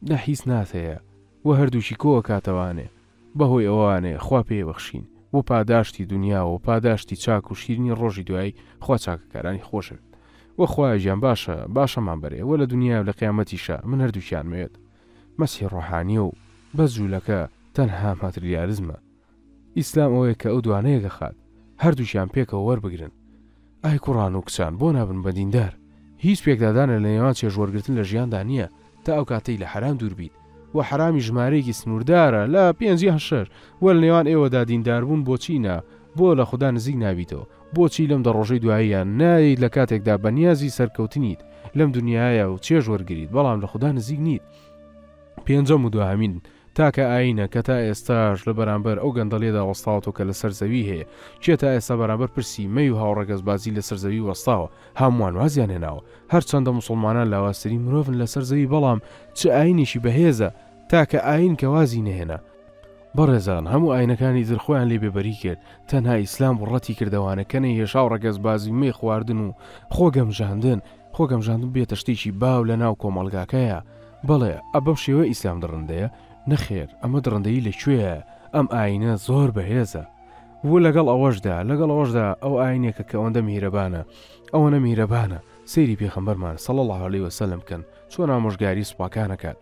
لە حیسنات هەیە و هەردووکی کۆ ئەکاتەوانێ بەهۆی ئەوانەیە خوا پێی بەخشین بۆ پاداشتی دنیاوە و پاداشتی چاک و شیرنی ڕۆژی دوایی خوا چاکەکارانی خۆشەوێت وە خوایە گیان باشە باشەمان بەرێ وە لە دنیاو لە قیامەتیشا من هەردووکیان مەوێت مەسحی ڕۆحانیە و بەس جولەکە تەنها ماتریالیزمە ئیسلام ئەوەیە کە ئەو دوانەیەکەخات هەردووکیان پێکەوە وەربگرن ئای کوڕان و کچان بۆ نابن بە دیندار هیچ پێکدادانە لە نێوان چێژ وەرگرتن لە ژیاندا نییە تا ئەو کاتەی لە حەرام دوور بیت وە حەرامی ژمارەیەکی سنووردارە لە پێنج یان شەش وە لە نێوان ئێوەدا دیندار بوون بۆچی نا بۆ لە خودا نزیک نابیتەوە بۆچی لەم دە ڕۆژەی دواییە نایەیت لە کاتێکدا بەنیازی سەرکەوتنیت لەم دنیایە و چێژ وەرگریت بەڵام لە خودا نزیک نیت پێنجەم و دوهەمین، تاکە ئایینە کە تا ئێستاش لە بەرامبەر ئەو گەندەڵیەدا وەستاوەتەوە کە لە سەر زەوی هەیە، کێ تا ئێستا بەرامبەر پرسی مەی و هاوڕەگەزبازی لە سەر زەوی وەستاوە؟ هەمووان وازیان هێناوە. هەر چەندە موسڵمانان لاوازترین مرۆڤن لە سەر زەوی بەڵام چ ئایینێکی بەهێزە تاکە ئایین کە وازی نەهێنا؟ بەڕێزان هەموو ئاینەکانی تر خۆیان لێ بێبەری کرد تەنها ئیسلام و ڕەتی کرد ئەوانە کە نەیهێشا و ڕەگەزبازی مەی خواردن و خۆ گەمژاندن خۆ گەمژاندن بێتە شتێکی باو لە ناو کۆمەڵگاکەیا، بەڵێ ئە بەم شێوە ئیسلام دڕندەیە؟ نەخێر ئەمە دڕندەیی لە کوێیە ئەم ئاینە زۆر بەهێزە وە لەگەڵ ئەوەشدا لەگەڵ ئەوەشدا ئەو ئاینێکە کە ئەوەندە میهرەبانە ئەوەنە میهرەبانە سەیری پێخەمبەرمان صلی اللە علیه وسلم بکەن چۆن ئامۆژگاری سوپاکانەکات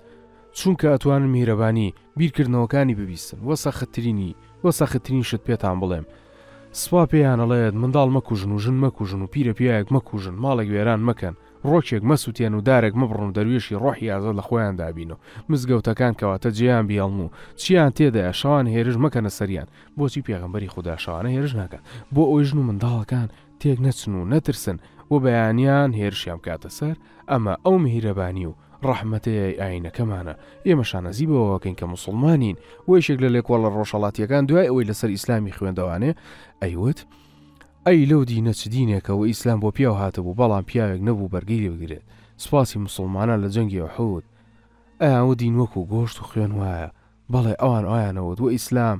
چونکە ئەتوانن میهرەبانی بیرکردنەوەکانی ببیستن وە سەختترینی وە سەختترین شت پێتان بڵێم سوپا پێیان ئەڵێت منداڵ مەکوژن و ژن مەکوژن و پیرە پیاوێک مەکوژن ماڵێک وێران مەکەن ڕۆکێک مەسوتێن و دارێک مەبڕن و دەروێشی ڕۆحی ئازاد لە خۆیاندا بین و مزگەوتەکان کەواتە جێیان بهێڵن و چییان تێدایە شەوان هێرش مەکەنە سەریان، بۆچی پێغەمبەری خودا شەوانە هێرش ناکات بۆ ئەوەی ژن و منداڵەکان تێک نەچن و نەترسن و بەیانیان هێرشیان بکاتە سەر، ئەمە ئەو میهرەبانی و ڕەحمەتەیەی ئاینەکەمانە، ئێمە شانازی بەوە ئەکەین کە موسڵمانین و یەکێک لە لێکۆڵەر ڕۆژهەڵاتییەکان دوای ئەوەی لەسەر ئیسلامی خوێندەوانێ ئەیوت، ئەی لەو دینە چ دینێکە وە ئیسلام بۆ پیاو هاتبوو بەڵام پیاوێک نەبوو بەرگەی لێ بگرێت سوپاسی موسڵمانان لە جەنگی ئوحود ئەیان وت دین وەکو گۆشت و خوێن وایە بەڵێ ئەوان ئەویانەوت وە ئیسلام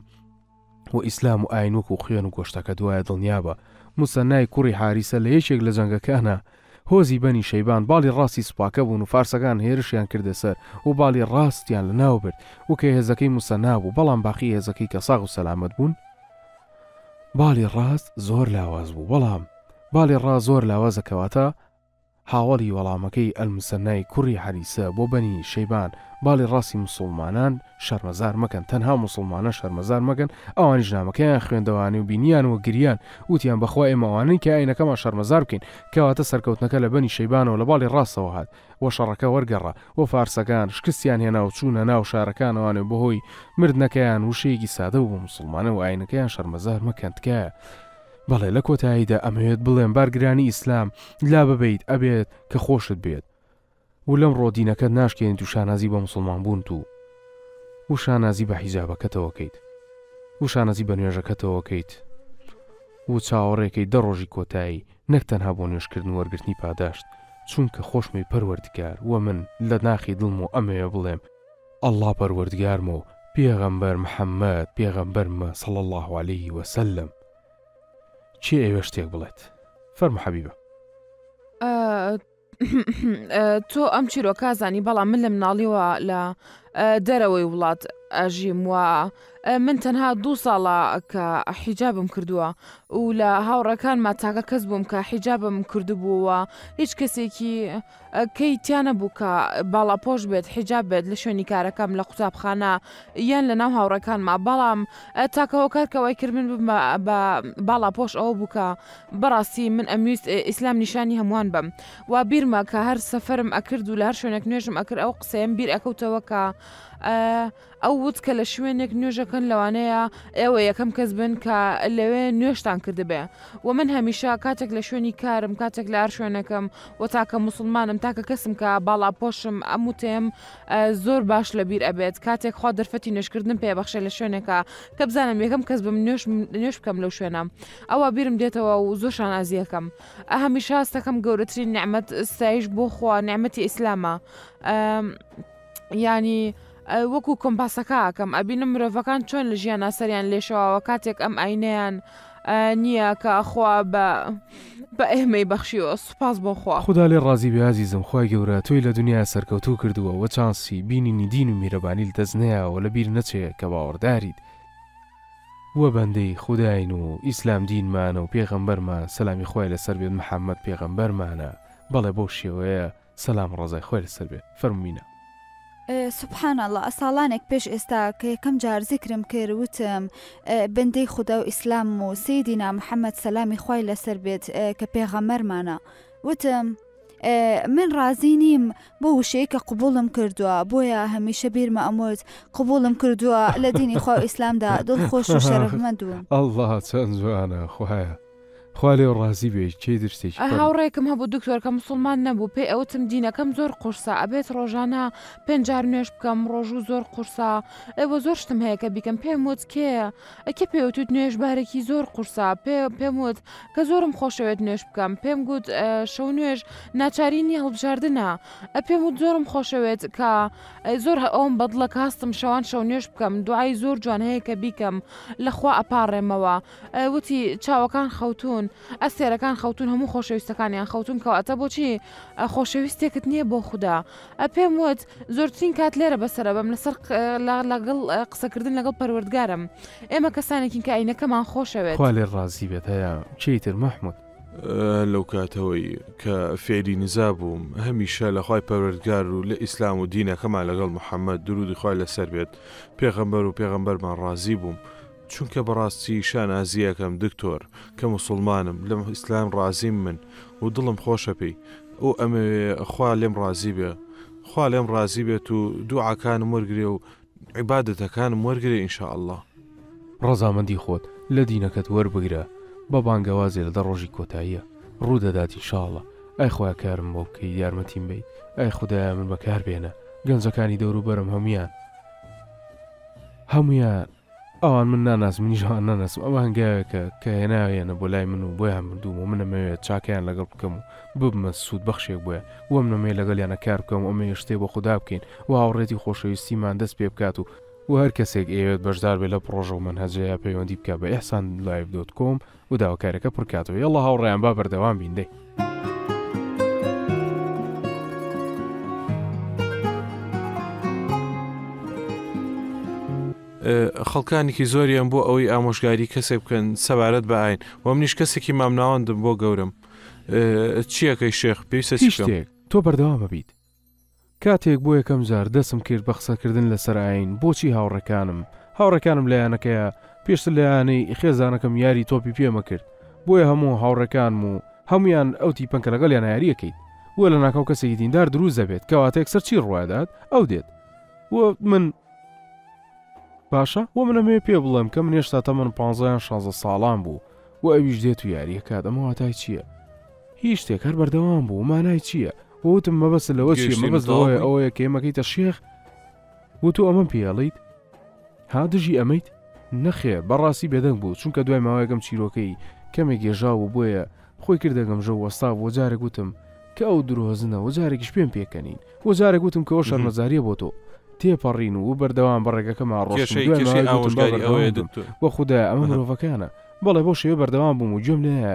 وە ئیسلام و ئاین وەکو خوێن و گۆشتەکەت وایە دڵنیابە موسەنای کوڕی حاریسە لە یەکێک لە جەنگەکانە هۆزی بەنی شەیبان باڵی ڕاستی سوپاکە بوون و فارسەکان هێرشیان کردە سەر و باڵی ڕاستیان لە ناو برد وکە هێزەکەی موسەنا بوو بەڵام باقی هێزەکەی کەساغ و سەلامەت بوون باڵی ڕاست زۆر لاواز بوو وەڵام باڵی ڕا زۆر لاوازە کەواتە هاوەڵی وەڵامەکەی ئەلمسەنای کوڕی حەریسە بۆ بەنی شەیبان باڵی ڕاستی مسلمانان شەرمەزار مەکەن تەنها مسلمانە شەرمەزار مەگەن ئەوانیش نامەکەیان خوێندەوانی و بینیان و گریان وتیان بەخوا ئێمەوانەی کە ئاینەکەمان شەرمەزار بکەین کەواتە سەرکەوتنەکە لە بەنی شەیبانەوە لە باڵی ڕاستەوە هات و شەڕەکە وەرگەڕا و فارسەکان شکستیان هێنا و چوونە ناو شارەکانەوانێ بەهۆی مردنەکەیان وشەیەکی سادە بوو موسڵمانە و ئاینەکەیان شەرمەزار مەکەن تکایە بەڵێ لە کۆتاییدا ئەمەوێت بڵێم بارگرانی ئیسلام لا ببەیت ئەبێت کە خۆشت بوێت و لەمڕۆ دینەکەت ناشکێنیت و شانازی بە موسڵمان بوونت و و شانازی بە حیجابەکەتەوە کەیت و شانازی بە نوێژەکەتەوە کەیت و چاوەڕێکەی دە ڕۆژی کۆتایی نەک تەنها بۆ نوێژکردن و وەرگرتنی پاداشت، چونکە خۆشمەوی پەروەردگار، وە من لە ناخی دڵمەوە ئەمەوێ بڵێم، اللە پەروەردگارمە و پێغەمبەر محمد پێغەمبەرمە صلی اللە علیە وسلم، کێ ئەوێ شتێک بڵێت فەرموو حەبیبە. تۆ ئەم چیرۆکە زانی بەڵام من لە مناڵیەوە لە دەرەوەی وڵات ئەژیم وە من تەنها دو ساڵە کە حیجابم کردووە و لە هاوڕەکان ما تاکە کەس بووم کە حیجابم کردبووەوە هیچ کەسێکی کەی تیانە بوو کە باڵاپۆش بێت حیجاب بێت لە شوێنی کارەکەم لە قوتابخانە یان لە ناو هاوڕەکان ما بەڵام تاکەهۆکارکەوەی کرد من بە باڵاپۆش ئەوە بووکە بەڕاستی من ئەمویست ئیسلام نیشانی هەمووان بەم وا بیرمە کە هەر سەفرم ئەکرد و لە هەر شوێنێک نوێژم ئەکرد ئەو قسەیەم بیر ئەکەوتەوە کە ئەو وت کە لە شوێنێک نوێژەکەن لەوانەیە ئێوە یەکەم کەس بن کە لەوێ نوێشتان کردبێ و من هەمیشە کاتێک لە شوێنی کارم کاتێک لە هەر شوێنەکەم و تاکە مسلمانم تاکە کەسم کە باڵا پۆشم ئەم و تێم زۆر باش لە بیر ئەبێت کاتێک خوا دەرفەتی نوێشکردن پێبەخشێ لە شوێنێکە کە بزانم یەکەم کەس بم نوێش نوێش بکەم لەو شوێنە ئەوا بیرم دێتەوە و زۆر شانازیەکەم ئە هەمیشە هەستەکەم گەورەترین نعمەت ستایش بۆ خوا نعمەتی ئیسلامە ینی وەکو کۆمپاسەکەکەم ئەبینم مرۆڤەکان چۆن لە ژیان ناسەریان لێشەوەوە کاتێک ئەم ئاینەیان نییە کە خوا بە بە ئێمەی بەخشیوە سوپاس بۆ خوا خودا لێ ڕازی بێ ئازیزم خوای گەورە تۆی لە دنیا سەرکەوتوو کردووە وە چانسی بینینی دین و میرەبانی لە دەست نەیاوە لە بیر نەچێ کە باوەڕداریت و بەندەی خوداین و ئیسلام دینمانە و پێغەمبەرمان سەلامی خوای لەسەر بێت محمد پێغەمبەرمانە، بەڵێ بەو شێوەیە سەلام و ڕەزای خوای لەسەر بێت فەرمووینە. سبحان اللە ساڵانێک پێش ئێستا کە یەکەم جار زیکرم کرد وتم بەندەی خودا و ئیسلامم و سەیدینا محمد سەلامی خوای لەسەر بێت کە پێغەمبەرمانە وتم، من ڕازی نیم بۆ وشەیە کە قوبوڵم کردووە بۆیە هەمیشە بیرمە ئەموت قوبوڵم کردووە لە دینی خوا و ئیسلامدا دڵ خۆش و شەرەفمەند بوون ئەڵڵا چەند جوانە خوایە خوا لێو ڕازی بێی کێی درسێکی پڕ هاوڕێکم هەبوو دکتۆر کە موسڵمان نەبوو پێی ئەوتم دینەکەم زۆر قورسە ئەبێت ڕۆژانە پێنج جار نوێژ بکەم ڕۆژوو زۆر قورسە ئێوە زۆر شتم هەیە کە بیکەم پێم وت کێ ئەی کێ پێی وتوت نوێژ بارێکی زۆر قورسە؟ پێم وت کە زۆرم خۆشەوێت نوێژ بکەم، پێم گوت شەو نوێژ ناچاری نییە هەڵبژاردنە، ئە پێم وت زۆرم خۆشەوێت کە زۆر ئەوم بەدڵە کە هەستم شەوان شەو نوێژ بکەم، دوعای زۆر جوان هەیە کە بیکەم لە خوا ئەپاڕێمەوە، وتی چاوەکان خەوتوون، ئەستێرەکان خەوتوون، هەموو خۆشەویستەکانیان خەوتوون، کەواتە بۆچی خۆشەویستێکت نییە بۆ خودا؟ پێم وت زۆرترین کات لێرە بەسەر ئەبەم لەسەر لەگەڵ قسەکردن لەگەڵ پەروەردگارم ئێمە کەسانێکین کە ئاینەکەمان خۆشەوێت خوا لێ ڕازی بێت هەیە چی تر محمود لەو کاتەوەی کە فێری نزا بووم هەمیشە لە خی پەروەردگار و لە ئیسلام و دینەکەمان لەگەڵ محەممەد درودی خی لەسەر بێت پێغەمبەر و پێغەمبەرمان ڕازی بووم چونکە بەڕاستی شانازی ئەکەم دکتۆر کە موسڵمانم لە ئیسلام ڕازیم من و دڵم خۆشە پێی و ئەمەوێ خوا لێم ڕازی بێ خوا لێم ڕازی بێت و دوعاکانم وەرگرێ و عیبادەتەکانم وەرگرێ ان شاء اللە. ڕەزامەندی خۆت لە دینەکەت وەربگرە بە بانگەوازێ لە دە ڕۆژی کۆتاییە ڕوودەدات ان شاء اللە ئای خوایە کارم بۆ بکەیت یارمەتیم بەیت ئای خودایە من بەکاربێنە گەنجەکانی دەوروبەرم هەموویان هەموویان ئەوان من ناناس منیش ئەوان ناناسم ئەوە هەنگاوێکە کە هێناویانە بۆ لای من و بۆیان مردووم و منەمەوێت چاکەیان لەگەڵ بکەم و ببمە سوود بەخشێک بۆیان وەم نەمەیە لەگەڵیانە کار بکەم و ئەمەوێ شتێ بۆ خوددا بکەین و هاوڕێتی خۆشەویستیمان دەست پێ بکات و وە هەر کەسێک ئەیەوێت بەشدار بێت لە پڕۆژە و مەنهەجەیە پەیوەندی بکات بە ئیحسان لایڤ دۆت کۆم. و داواکاریەکە پڕ کاتەوە یەڵا هاوڕێیان با بەردەوام بین دەی. خەڵکانێکی زۆریان بۆ ئەوەی ئامۆژگاری کەسێک بکەن سەبارەت بە ئاین و منیش کەسێکی مامناوەندم بۆ گەورم چیەکەی شێخ پێویستە چی شتێک تۆ بەردەوامە بیت کاتێک بۆ یەکەم جار دەسم کرد بە قسەکردن لەسەر ئاین بۆچی هاوڕێکانم هاوڕێکانم لە یانەکەیە پێشتر لە یانەی خێزانەکەم یاری تۆپی پێمە کرد بۆیە هەموو هاوڕێکانم و هەمویان ئەو تیپەن کە لەگەڵ یانە یاریەکەیت و لە ناکاو کەسێکی دیندار دروست دەبێت کەواتەیەک سەر چی ڕوادات ئەو دێت و من باشە و منم هەیە پێ بڵێم کە منێشتا تەمەن 15 16 ساڵان بوو و ئەویش دێت و یاریەکە دەمەواتای چییە؟ هیچ شتێک هەر بەردەوام بوو مانای چییە وتم مەبەست لەوە چی مەبەست لەوەیە ئەوەیە کێمەکەیتە شێخ و تۆ ئەمەم پێڵیت ها دژی ئەمەیت نەخێر بەڕاستی بێدەنگ بوو چونکە دوای ماوەیەکەم چیرۆکەی کەمێ گێژا و بۆیە خۆی کردەگەم ژە وەستا بۆ جارێک وتم کە ئەو درۆزنە و جارێکیش پێم پێکەنین و جارێک وتم کەەوە شەرمەزاریە بۆ تۆ تێپەڕین و بەردەوام بە ڕێگەکەمان ڕۆشەوەگاری ئەوەیە دکتۆر بۆ خوددا ئەمە مرۆڤەکانە بەڵێ بۆ شێوە بەردەوام بووم و گوێم لێە